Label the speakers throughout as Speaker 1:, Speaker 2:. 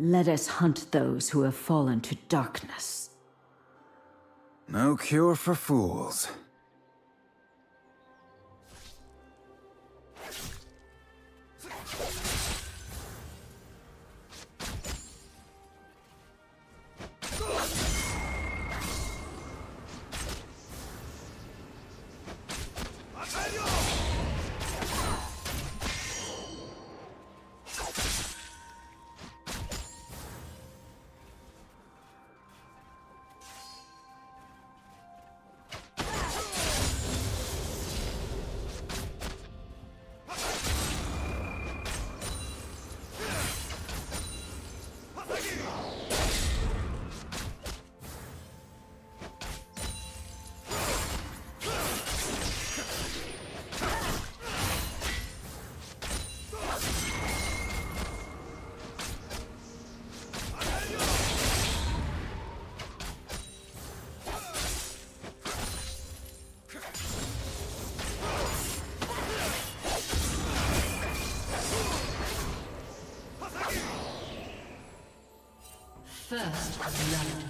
Speaker 1: Let us hunt those who have fallen to darkness.
Speaker 2: No cure for fools.
Speaker 3: First blood.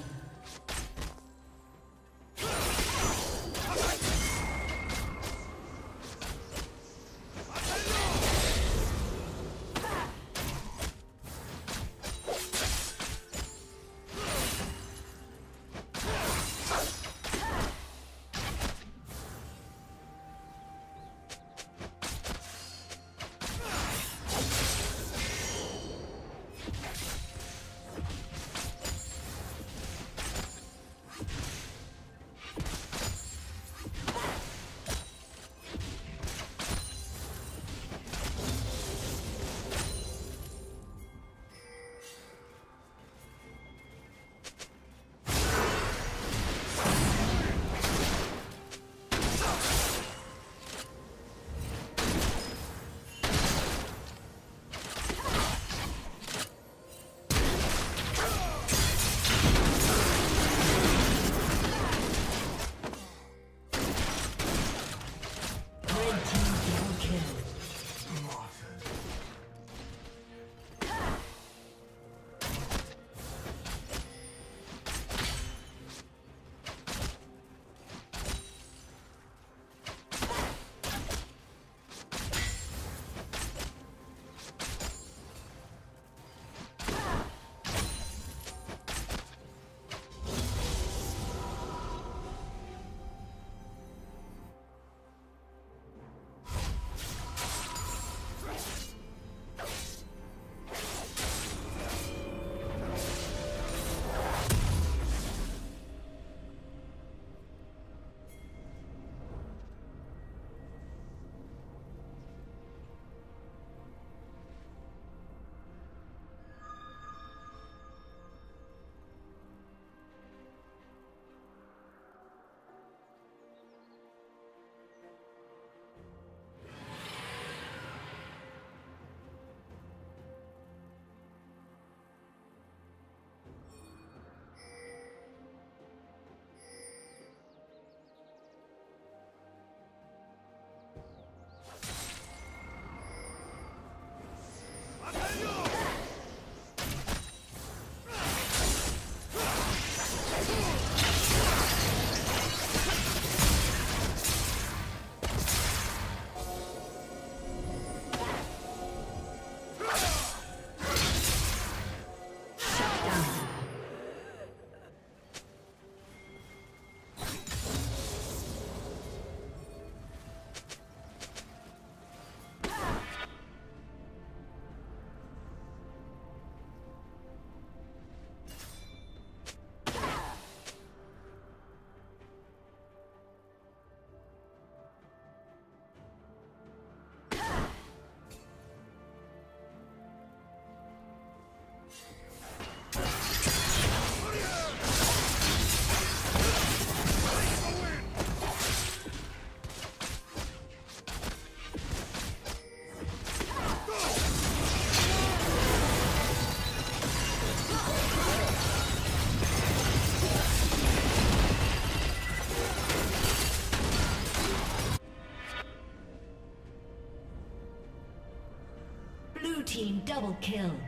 Speaker 3: Team double kill.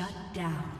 Speaker 3: Shut down.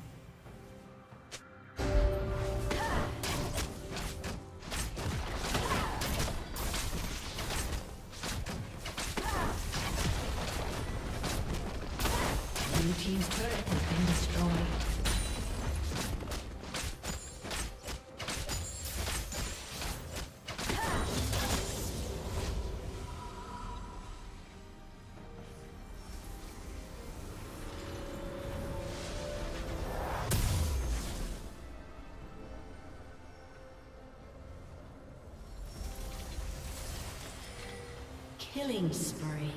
Speaker 3: Killing spree.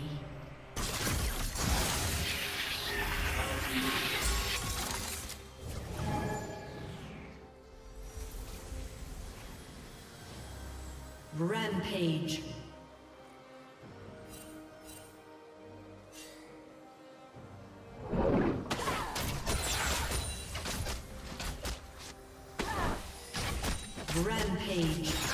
Speaker 3: Rampage. Rampage.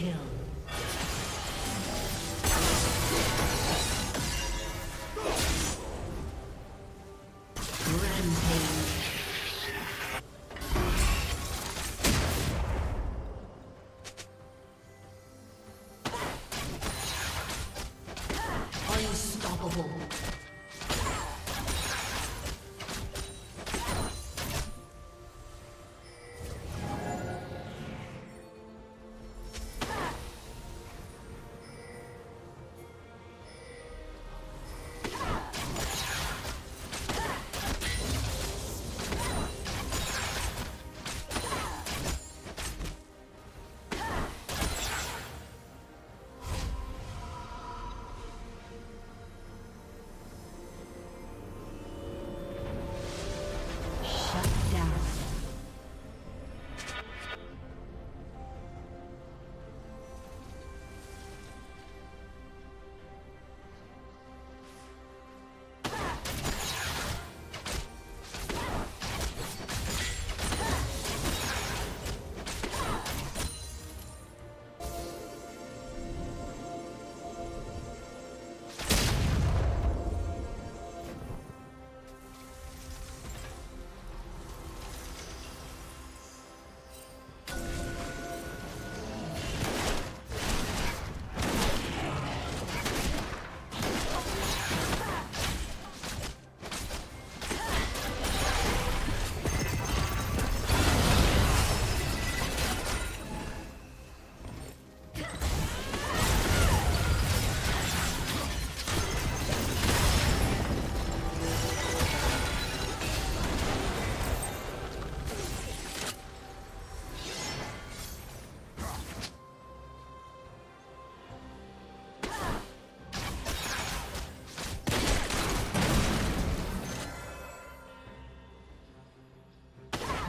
Speaker 3: kill.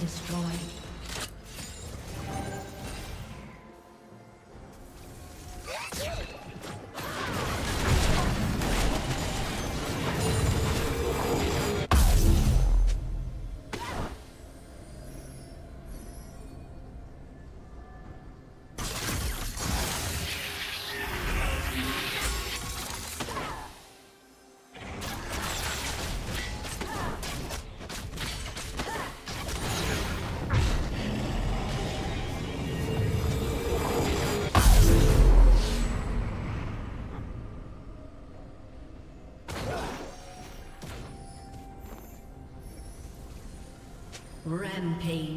Speaker 3: Destroyed. Rampage.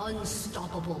Speaker 3: Unstoppable.